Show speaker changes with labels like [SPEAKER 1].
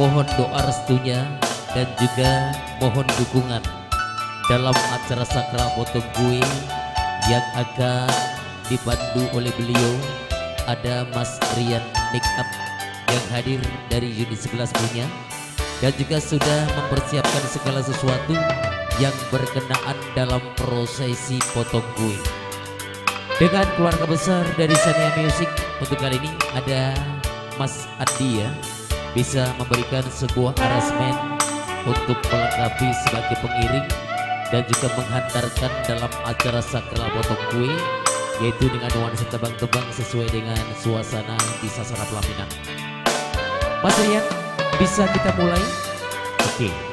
[SPEAKER 1] mohon doa restunya dan juga mohon dukungan dalam acara sakral potong kue yang akan dipandu oleh beliau. Ada Mas Rian Makeup yang hadir dari unit 11 punya. Dan juga sudah mempersiapkan segala sesuatu yang berkenaan dalam prosesi potong kue dengan keluarga besar dari Sania Music untuk kali ini ada Mas Andi ya bisa memberikan sebuah arrangement untuk melengkapi sebagai pengiring dan juga menghantarkan dalam acara sakral potong kue yaitu dengan nuansa tebang-tebang sesuai dengan suasana di sasana pelaminan. Mas Rian, bisa kita mulai? Oke.